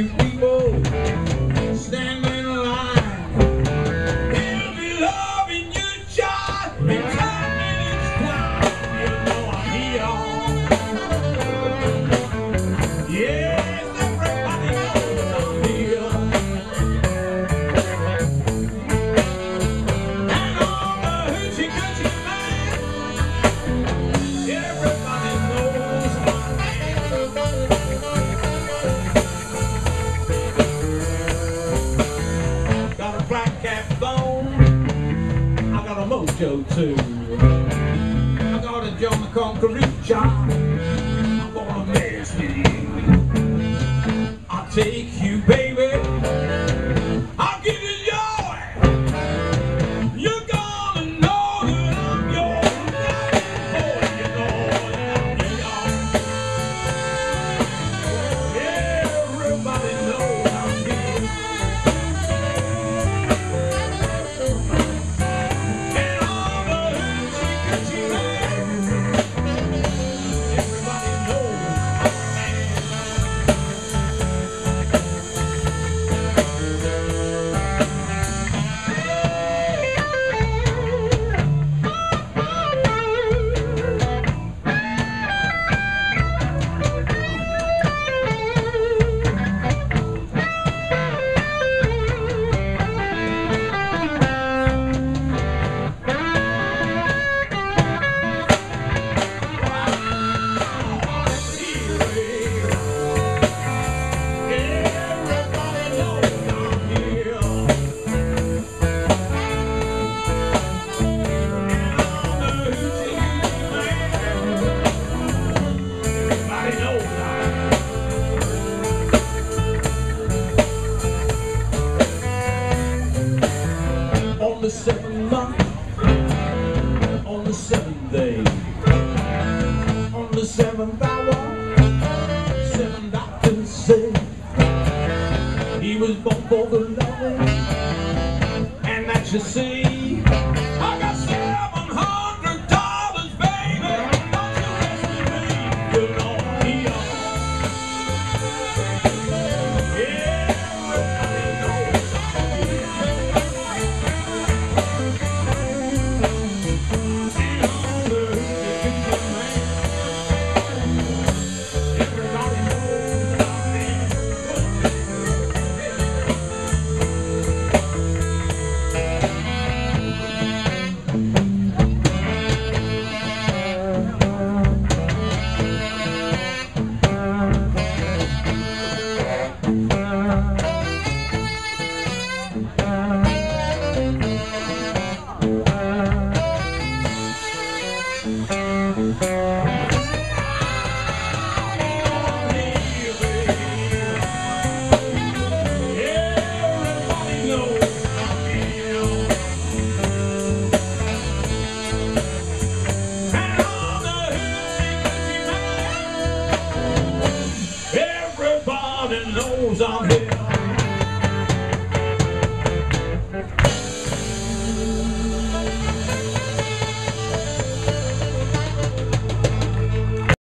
you people. show too. I got a John the Conqueror the seventh month, on the seventh day, on the seventh hour, seven doctors say he was born for the loving, and that you see. on.